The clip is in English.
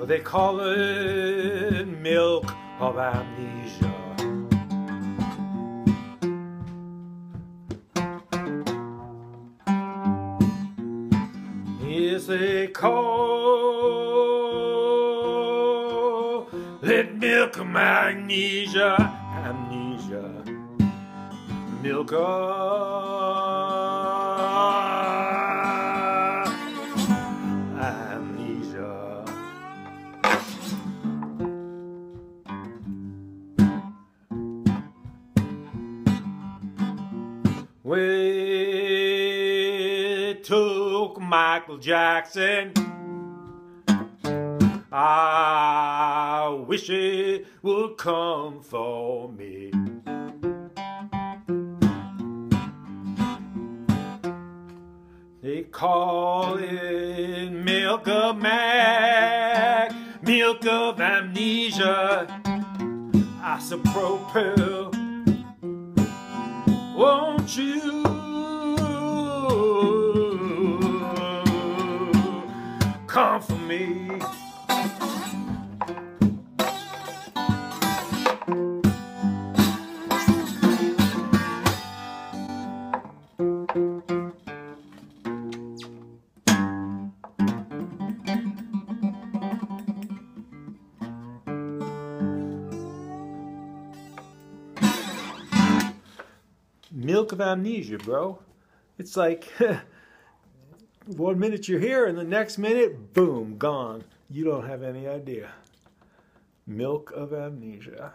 Well, they call it milk of amnesia. Yes, they call it milk of magnesia, amnesia, milk of We took Michael Jackson. I wish it would come for me. They call it milk of mag, milk of amnesia, propofol. Won't you come for me? Milk of amnesia, bro. It's like one minute you're here and the next minute, boom, gone. You don't have any idea. Milk of amnesia.